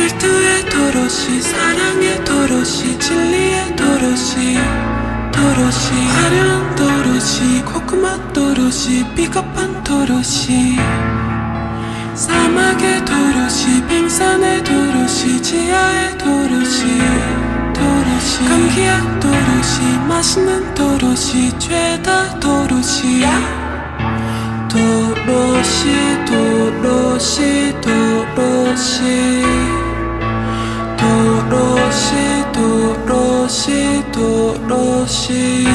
질투의 도로시 사랑의 도로시 진리의 도로시 도로시 화려한 도로시 고구마 도로시 삐겁한 도로시 사막의 도로시 빙산의 도로시 지하의 도로시 도로시 감기약 도로시 맛있는 도로시 죄다 도로시 도로시 도로시 도로시. 로시 도 로시 도 로시.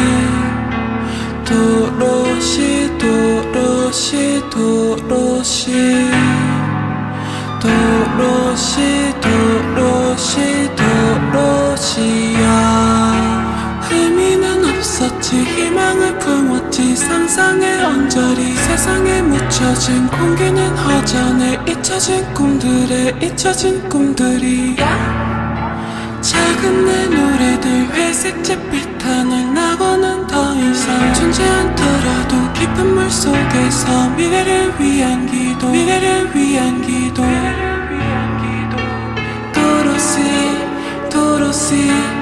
도 로시 도 로시 도 로시. 도 로시 도 로시 도 로시야. 의미는 없었지. 희망을 품었지. 상상의 언저리. 세상에 묻혀진 공기는 허전해. 잊혀진 꿈들에 잊혀진 꿈들이 회색빛 하늘 나고는 더 이상 존재 않더라도 깊은 물 속에서 미래를 위한 기도 미래를 위한 기도. 도로시 도로시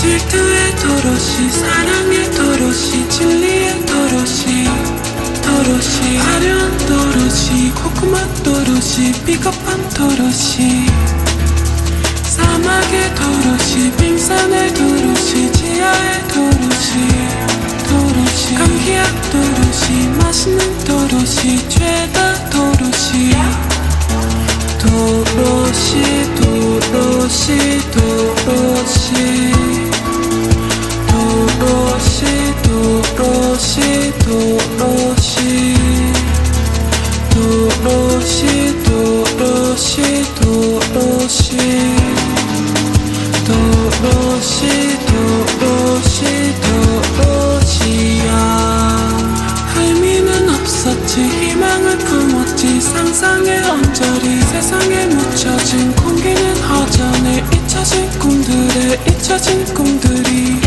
질투의 도로시 사랑의 도로시 진리의 도로시 도로시 화려한 도로시 코코마 도로시 삐걱한 도로시 사막의 도로시 빙산의 도로시 지하의 도로시 도로시 감기약 도로시 맛있는 도로시 죄다 도로시 도로시 도로시 도로시 상상의 언저리. 세상에 묻혀진 공기는 허전해. 잊혀진 꿈들에 잊혀진 꿈들이